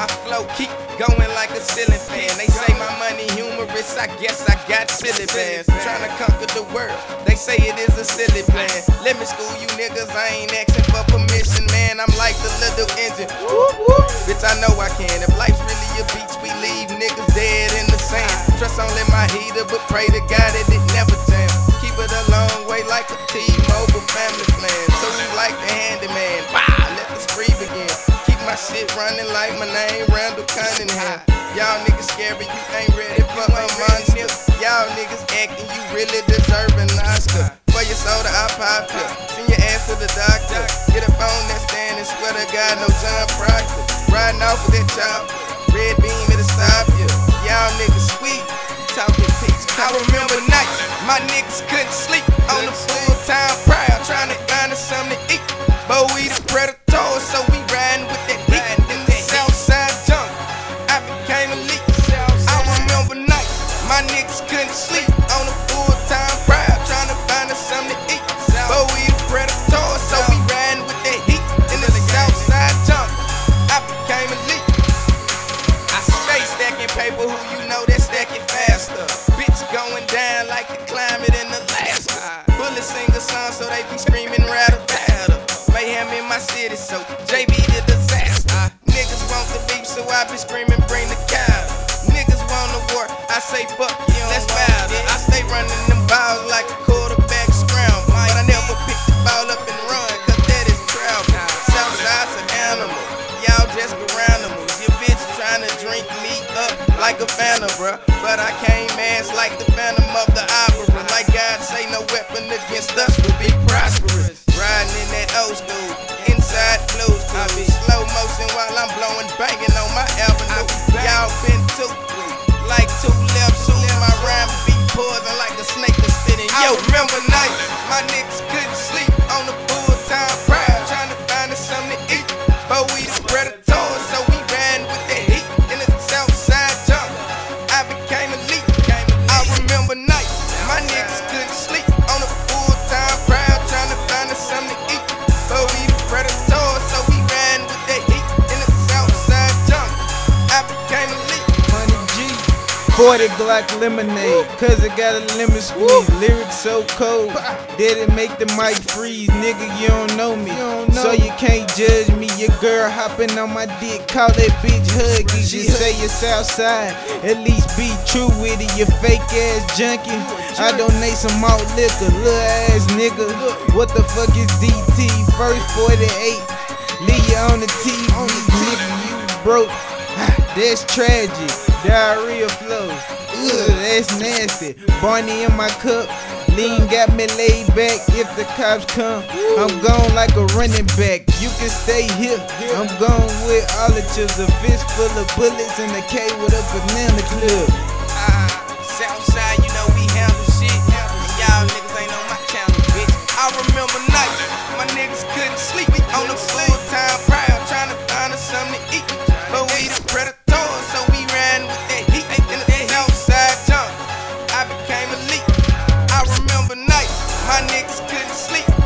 my flow keep going like a ceiling fan. They say my money humorous, I guess I got silly bands. Trying to conquer the world, they say it is a silly plan. Let me school you niggas, I ain't asking for permission, man. I'm like the little engine. Bitch, I know I can. If life's really a beach, we leave niggas dead in the sand. Trust only my heater, but pray to God it shit running like my name Randall Cunningham. Y'all niggas scary, you ain't ready for a monster. Y'all niggas acting, you really deserve an Oscar. For your soda, I pop ya. Send your ass to the doctor. Get up on that stand and swear to God, no John Proctor. Riding off with that chopper. Red beam, it'll stop ya. Y'all niggas sweet, talking peace. I remember nights, my niggas couldn't sleep on the full time prior, trying to find us something to eat. But we the predators, niggas couldn't sleep on the full time prior, trying to find us something to eat. But we the predators, so we riding with that heat in the south side jungle. I became elite. I stay stacking paper, who you know that stack it faster. Bitch going down like the climate in Alaska. Bullets sing a song, so they be screaming rattle rattle. Mayhem in my city, so JB the disaster. Niggas want the beef, so I be screaming, bring the cow. Niggas want the war, I say fuck like a phantom, bruh. But I came ass like the phantom of the opera. Like God say, no weapon against us will be prosperous. Riding in that old school, inside blues club. Slow motion while I'm blowing, banging on my avenue. Y'all been too like two left shoes. My rhyme be poison like a snake that's spitting. Yo, remember night, my niggas couldn't sleep 40 Glock lemonade, cause it got a lemon squeeze. Lyrics so cold, did it make the mic freeze? Nigga, you don't know me, so you can't judge me. Your girl hopping on my dick, call that bitch huggy. She say you're Southside, at least be true with it. You fake ass junkie. I donate some malt liquor, little ass nigga. What the fuck is DT? First 48, leave you on the TV, nigga. You broke. That's tragic. Diarrhea flow. Ugh, that's nasty. Barney in my cup. Lean got me laid back. If the cops come, I'm gone like a running back. You can stay here. I'm gone with all the chips. A fist full of bullets and a K with a banana clip. couldn't sleep.